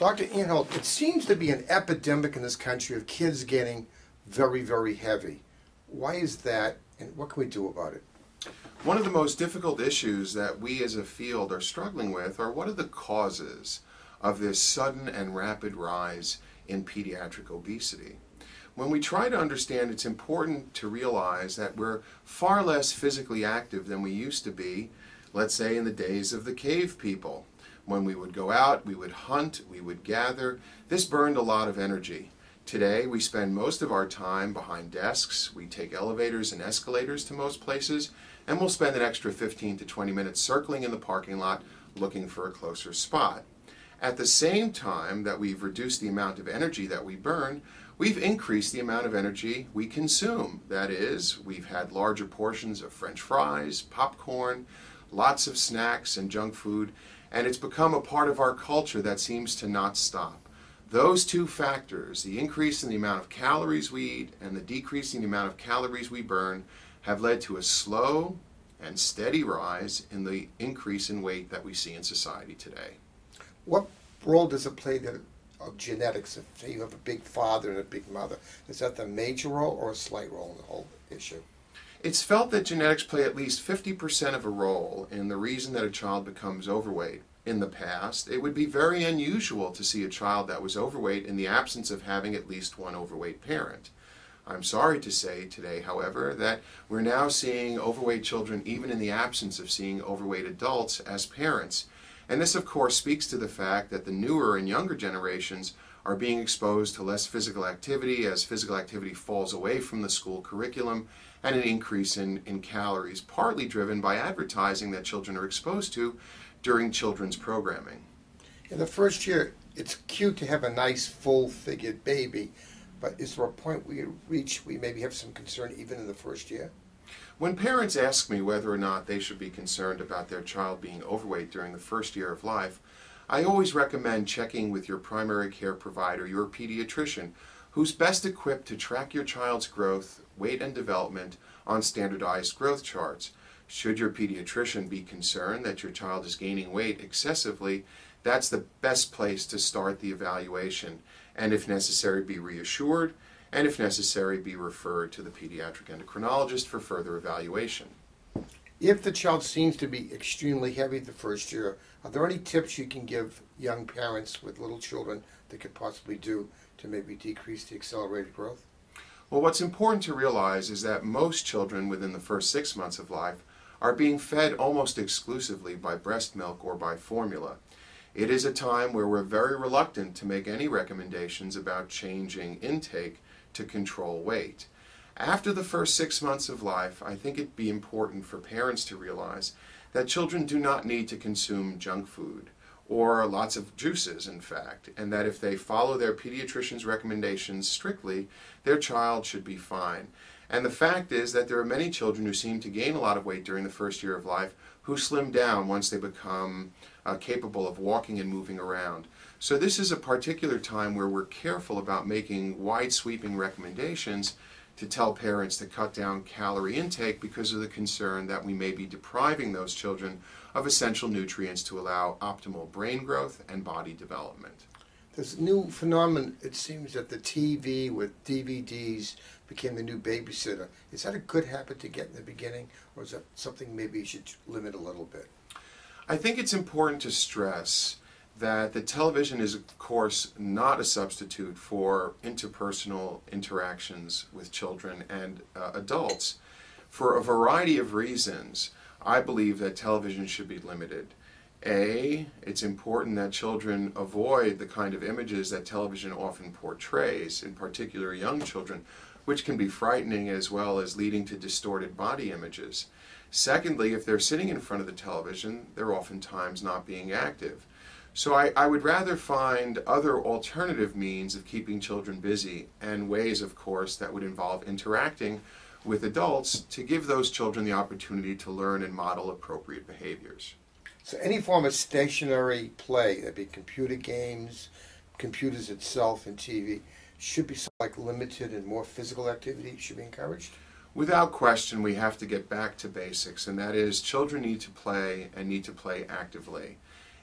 Dr. Anhalt, it seems to be an epidemic in this country of kids getting very, very heavy. Why is that, and what can we do about it? One of the most difficult issues that we as a field are struggling with are what are the causes of this sudden and rapid rise in pediatric obesity. When we try to understand, it's important to realize that we're far less physically active than we used to be, let's say in the days of the cave people. When we would go out, we would hunt, we would gather. This burned a lot of energy. Today, we spend most of our time behind desks. We take elevators and escalators to most places, and we'll spend an extra 15 to 20 minutes circling in the parking lot looking for a closer spot. At the same time that we've reduced the amount of energy that we burn, we've increased the amount of energy we consume. That is, we've had larger portions of french fries, popcorn, lots of snacks and junk food, and it's become a part of our culture that seems to not stop. Those two factors, the increase in the amount of calories we eat and the decrease in the amount of calories we burn, have led to a slow and steady rise in the increase in weight that we see in society today. What role does it play that of uh, genetics? If you have a big father and a big mother, is that the major role or a slight role in the whole issue? It's felt that genetics play at least 50% of a role in the reason that a child becomes overweight. In the past, it would be very unusual to see a child that was overweight in the absence of having at least one overweight parent. I'm sorry to say today, however, that we're now seeing overweight children even in the absence of seeing overweight adults as parents. And this, of course, speaks to the fact that the newer and younger generations are being exposed to less physical activity as physical activity falls away from the school curriculum and an increase in, in calories, partly driven by advertising that children are exposed to during children's programming. In the first year, it's cute to have a nice full-figured baby, but is there a point we reach we maybe have some concern even in the first year? When parents ask me whether or not they should be concerned about their child being overweight during the first year of life, I always recommend checking with your primary care provider, your pediatrician, who's best equipped to track your child's growth, weight, and development on standardized growth charts. Should your pediatrician be concerned that your child is gaining weight excessively, that's the best place to start the evaluation, and if necessary, be reassured and if necessary, be referred to the pediatric endocrinologist for further evaluation. If the child seems to be extremely heavy the first year, are there any tips you can give young parents with little children that could possibly do to maybe decrease the accelerated growth? Well, what's important to realize is that most children within the first six months of life are being fed almost exclusively by breast milk or by formula. It is a time where we're very reluctant to make any recommendations about changing intake to control weight. After the first six months of life, I think it'd be important for parents to realize that children do not need to consume junk food or lots of juices, in fact, and that if they follow their pediatrician's recommendations strictly, their child should be fine. And the fact is that there are many children who seem to gain a lot of weight during the first year of life who slim down once they become uh, capable of walking and moving around. So this is a particular time where we're careful about making wide sweeping recommendations to tell parents to cut down calorie intake because of the concern that we may be depriving those children of essential nutrients to allow optimal brain growth and body development. This new phenomenon, it seems that the TV with DVDs became the new babysitter. Is that a good habit to get in the beginning, or is that something maybe you should limit a little bit? I think it's important to stress that the television is, of course, not a substitute for interpersonal interactions with children and uh, adults. For a variety of reasons, I believe that television should be limited. A, it's important that children avoid the kind of images that television often portrays, in particular young children, which can be frightening as well as leading to distorted body images. Secondly, if they're sitting in front of the television, they're oftentimes not being active. So I, I would rather find other alternative means of keeping children busy and ways, of course, that would involve interacting with adults to give those children the opportunity to learn and model appropriate behaviors. So any form of stationary play, that'd be computer games, computers itself, and TV, should be like limited and more physical activity should be encouraged? Without question, we have to get back to basics, and that is children need to play and need to play actively.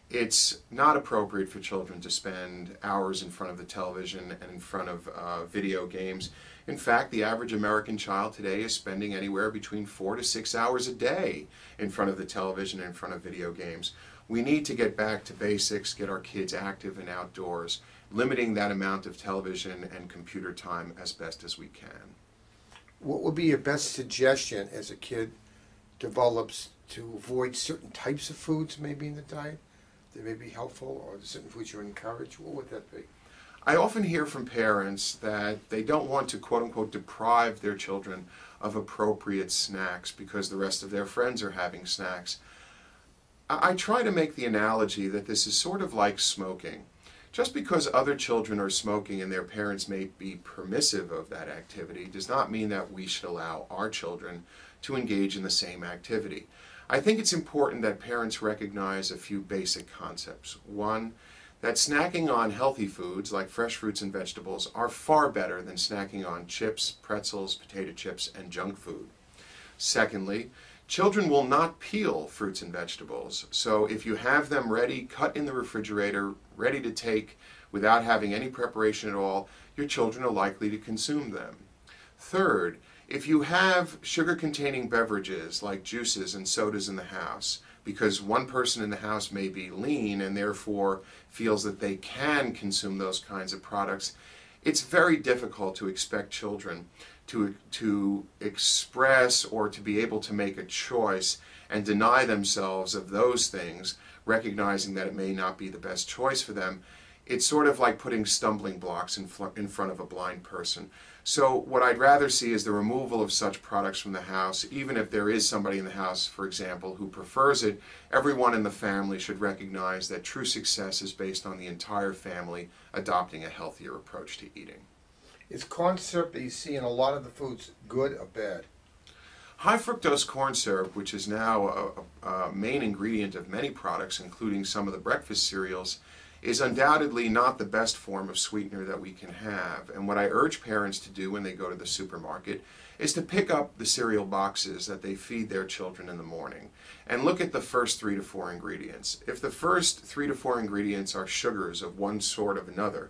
It's not appropriate for children to spend hours in front of the television and in front of uh, video games. In fact, the average American child today is spending anywhere between four to six hours a day in front of the television and in front of video games. We need to get back to basics, get our kids active and outdoors, limiting that amount of television and computer time as best as we can. What would be your best suggestion as a kid develops to avoid certain types of foods maybe in the diet that may be helpful or certain foods you encourage? What would that be? I often hear from parents that they don't want to quote unquote deprive their children of appropriate snacks because the rest of their friends are having snacks. I, I try to make the analogy that this is sort of like smoking. Just because other children are smoking and their parents may be permissive of that activity does not mean that we should allow our children to engage in the same activity. I think it's important that parents recognize a few basic concepts. One, that snacking on healthy foods like fresh fruits and vegetables are far better than snacking on chips, pretzels, potato chips, and junk food. Secondly, children will not peel fruits and vegetables, so if you have them ready, cut in the refrigerator, ready to take without having any preparation at all, your children are likely to consume them. Third, if you have sugar containing beverages like juices and sodas in the house, because one person in the house may be lean and therefore feels that they can consume those kinds of products, it's very difficult to expect children to, to express or to be able to make a choice and deny themselves of those things, recognizing that it may not be the best choice for them. It's sort of like putting stumbling blocks in, in front of a blind person. So what I'd rather see is the removal of such products from the house. Even if there is somebody in the house, for example, who prefers it, everyone in the family should recognize that true success is based on the entire family adopting a healthier approach to eating. Is corn syrup that you see in a lot of the foods good or bad? High fructose corn syrup, which is now a, a, main ingredient of many products, including some of the breakfast cereals, is undoubtedly not the best form of sweetener that we can have. And what I urge parents to do when they go to the supermarket is to pick up the cereal boxes that they feed their children in the morning and look at the first three to four ingredients. If the first three to four ingredients are sugars of one sort or another,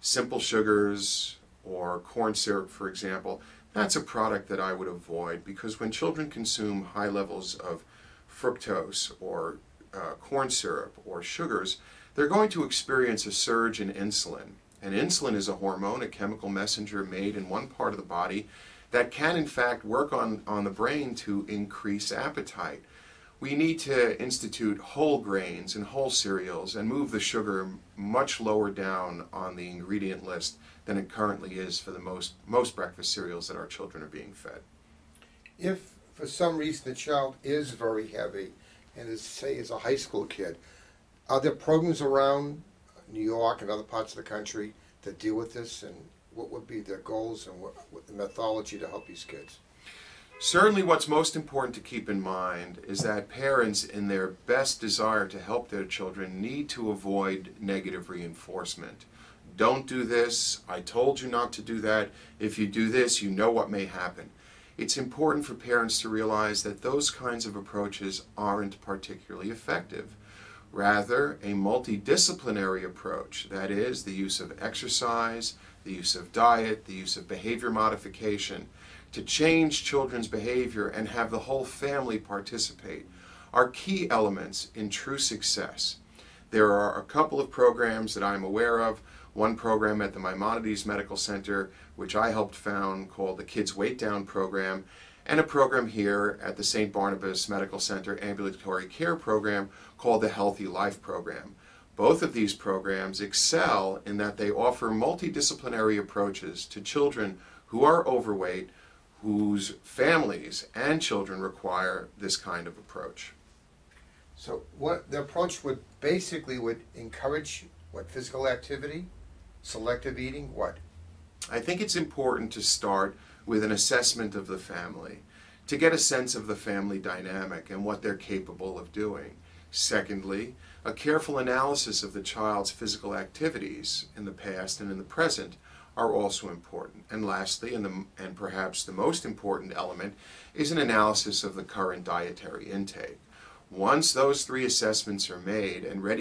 simple sugars or corn syrup, for example, that's a product that I would avoid because when children consume high levels of fructose or uh, corn syrup or sugars, they're going to experience a surge in insulin. And insulin is a hormone, a chemical messenger made in one part of the body that can in fact work on, on the brain to increase appetite. We need to institute whole grains and whole cereals and move the sugar much lower down on the ingredient list than it currently is for the most, most breakfast cereals that our children are being fed. If for some reason the child is very heavy and is say is a high school kid, are there programs around New York and other parts of the country that deal with this, and what would be their goals and what, what the methodology to help these kids? Certainly, what's most important to keep in mind is that parents, in their best desire to help their children, need to avoid negative reinforcement. Don't do this. I told you not to do that. If you do this, you know what may happen. It's important for parents to realize that those kinds of approaches aren't particularly effective. Rather, a multidisciplinary approach, that is, the use of exercise, the use of diet, the use of behavior modification, to change children's behavior and have the whole family participate, are key elements in true success. There are a couple of programs that I'm aware of. One program at the Maimonides Medical Center, which I helped found, called the Kids Weight Down Program, and a program here at the St. Barnabas Medical Center Ambulatory Care Program called the Healthy Life Program. Both of these programs excel in that they offer multidisciplinary approaches to children who are overweight, whose families and children require this kind of approach. So what the approach would basically would encourage what physical activity, selective eating, what? I think it's important to start with an assessment of the family to get a sense of the family dynamic and what they're capable of doing. Secondly, a careful analysis of the child's physical activities in the past and in the present are also important. And lastly, and, the, and perhaps the most important element, is an analysis of the current dietary intake. Once those three assessments are made and ready